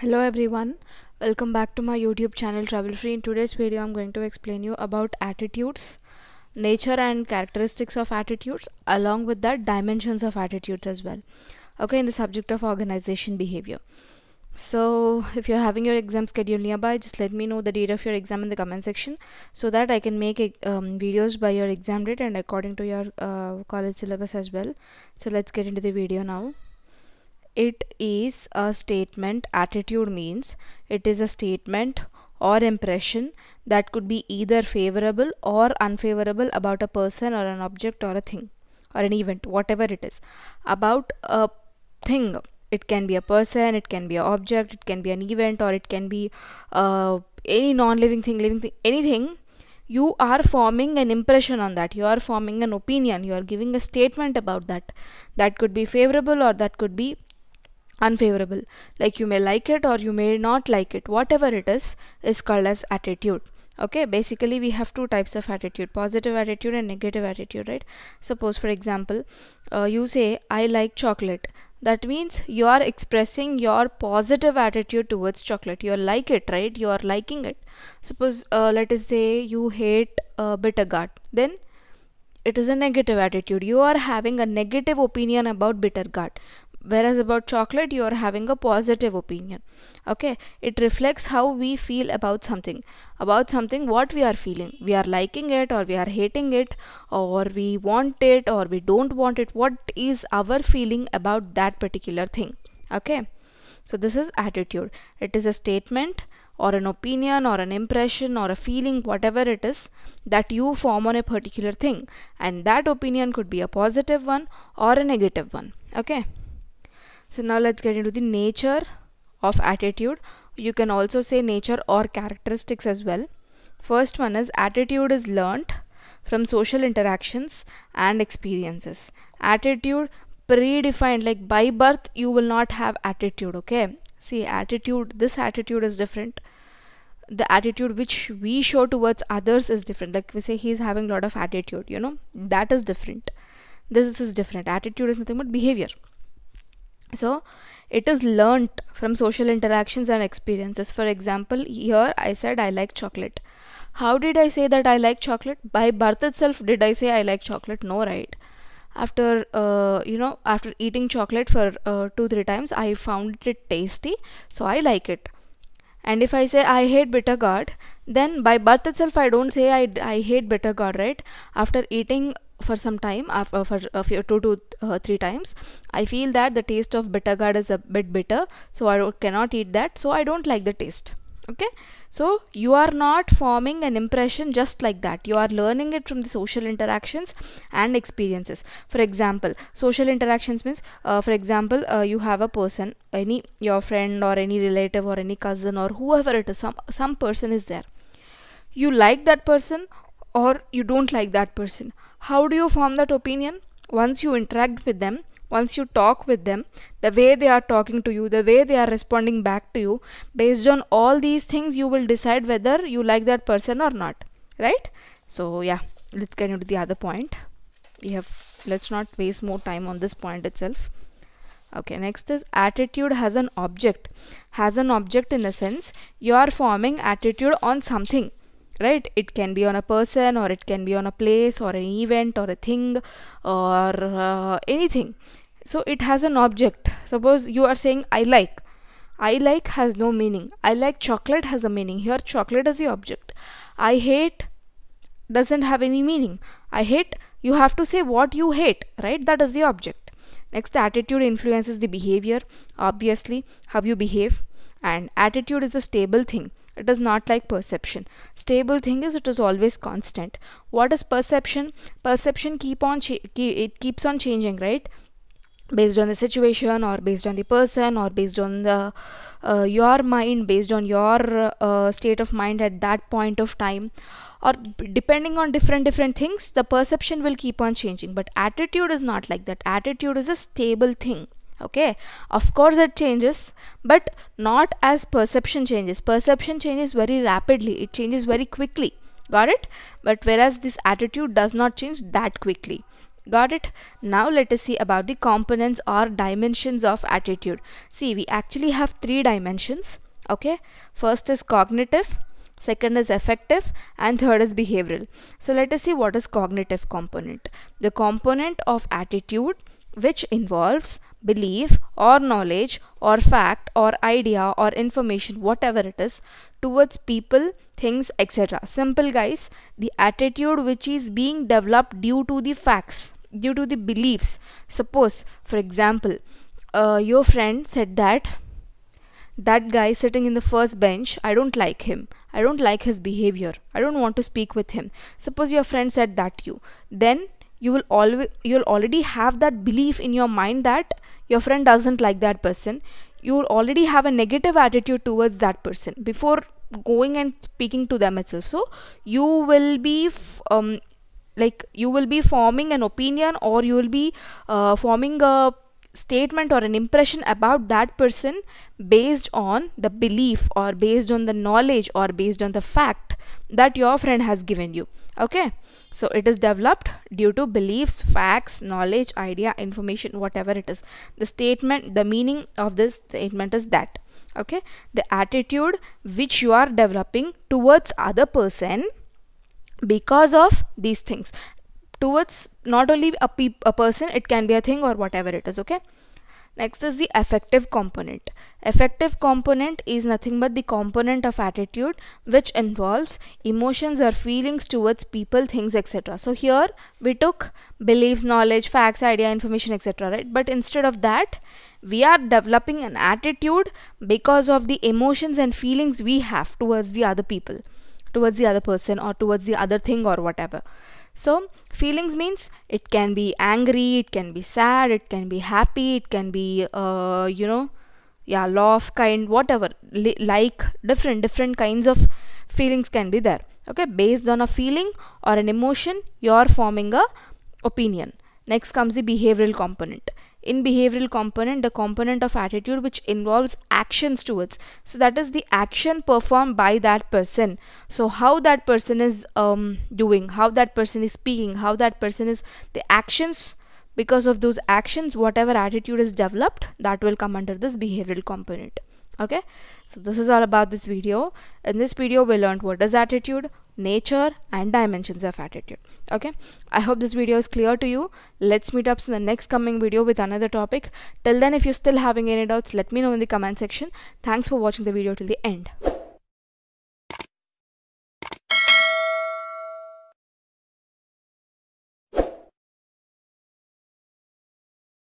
Hello everyone, welcome back to my YouTube channel Trouble Free. In today's video, I'm going to explain you about attitudes, nature and characteristics of attitudes, along with that dimensions of attitudes as well. Okay, in the subject of organization behavior. So, if you're having your exam schedule nearby, just let me know the date of your exam in the comment section so that I can make um, videos by your exam date and according to your uh, college syllabus as well. So, let's get into the video now it is a statement attitude means it is a statement or impression that could be either favorable or unfavorable about a person or an object or a thing or an event whatever it is. About a thing it can be a person it can be an object it can be an event or it can be uh, any non-living thing living thing anything you are forming an impression on that. You are forming an opinion. You are giving a statement about that. That could be favorable or that could be unfavorable. Like you may like it or you may not like it. Whatever it is is called as attitude. Okay? Basically we have two types of attitude positive attitude and negative attitude right? Suppose for example uh, you say i like chocolate. That means you are expressing your positive attitude towards chocolate. You like it right? You are liking it. Suppose uh, let us say you hate uh, bittergourd. Then it is a negative attitude. You are having a negative opinion about bittergourd whereas about chocolate you are having a positive opinion. Okay? It reflects how we feel about something. About something what we are feeling. We are liking it or we are hating it or we want it or we don't want it. What is our feeling about that particular thing? Okay? So this is attitude. It is a statement or an opinion or an impression or a feeling whatever it is that you form on a particular thing. And that opinion could be a positive one or a negative one. Okay so now let's get into the nature of attitude. You can also say nature or characteristics as well. First one is attitude is learnt from social interactions and experiences. Attitude predefined like by birth you will not have attitude okay? See attitude this attitude is different. The attitude which we show towards others is different. Like we say he's having a lot of attitude you know? That is different. This is different. Attitude is nothing but behavior so it is learnt from social interactions and experiences. For example here i said i like chocolate. How did i say that i like chocolate? By birth itself did i say i like chocolate? No right. After uh, you know after eating chocolate for uh, two three times i found it tasty so i like it. And if i say i hate bittergourd then by birth itself i don't say i, I hate bittergourd right? After eating for some time after uh, for a few two to uh, three times i feel that the taste of bittergourd is a bit bitter so i cannot eat that so i don't like the taste okay? So you are not forming an impression just like that. You are learning it from the social interactions and experiences. For example social interactions means uh, for example uh, you have a person any your friend or any relative or any cousin or whoever it is some some person is there. You like that person or you don't like that person how do you form that opinion? Once you interact with them, once you talk with them, the way they are talking to you, the way they are responding back to you, based on all these things, you will decide whether you like that person or not. Right? So, yeah, let's get into the other point. We have, let's not waste more time on this point itself. Okay, next is attitude has an object. Has an object in the sense you are forming attitude on something right? It can be on a person or it can be on a place or an event or a thing or uh, anything. So it has an object. Suppose you are saying i like. I like has no meaning. I like chocolate has a meaning. Here chocolate is the object. I hate doesn't have any meaning. I hate you have to say what you hate right? That is the object. Next attitude influences the behavior obviously how you behave. And attitude is a stable thing it is not like perception. Stable thing is it is always constant. What is perception? Perception keep on it keeps on changing right? Based on the situation or based on the person or based on the uh, your mind based on your uh, state of mind at that point of time. Or depending on different different things the perception will keep on changing. But attitude is not like that. Attitude is a stable thing okay? Of course it changes but not as perception changes. Perception changes very rapidly. It changes very quickly. Got it? But whereas this attitude does not change that quickly. Got it? Now let us see about the components or dimensions of attitude. See we actually have three dimensions. Okay? First is cognitive second is affective and third is behavioral. So let us see what is cognitive component. The component of attitude which involves belief or knowledge or fact or idea or information whatever it is towards people things etc simple guys the attitude which is being developed due to the facts due to the beliefs. Suppose for example uh, your friend said that that guy sitting in the first bench i don't like him. I don't like his behavior. I don't want to speak with him. Suppose your friend said that to you. Then you will always you'll already have that belief in your mind that your friend doesn't like that person you already have a negative attitude towards that person before going and speaking to them itself. So you will be um, like you will be forming an opinion or you will be uh, forming a statement or an impression about that person based on the belief or based on the knowledge or based on the fact that your friend has given you. Okay so it is developed due to beliefs facts knowledge idea information whatever it is. The statement the meaning of this statement is that okay? The attitude which you are developing towards other person because of these things. Towards not only a, a person it can be a thing or whatever it is okay next is the affective component. Affective component is nothing but the component of attitude which involves emotions or feelings towards people things etc so here we took beliefs knowledge facts idea information etc right? But instead of that we are developing an attitude because of the emotions and feelings we have towards the other people towards the other person or towards the other thing or whatever so feelings means it can be angry it can be sad it can be happy it can be uh, you know yeah love kind whatever like different different kinds of feelings can be there. Okay based on a feeling or an emotion you're forming a opinion. Next comes the behavioral component in behavioral component the component of attitude which involves actions towards. So that is the action performed by that person. So how that person is um, doing how that person is speaking how that person is the actions because of those actions whatever attitude is developed that will come under this behavioral component okay? So this is all about this video. In this video we learned what is attitude nature and dimensions of attitude. Okay? I hope this video is clear to you. Let's meet up in the next coming video with another topic. Till then if you're still having any doubts let me know in the comment section. Thanks for watching the video till the end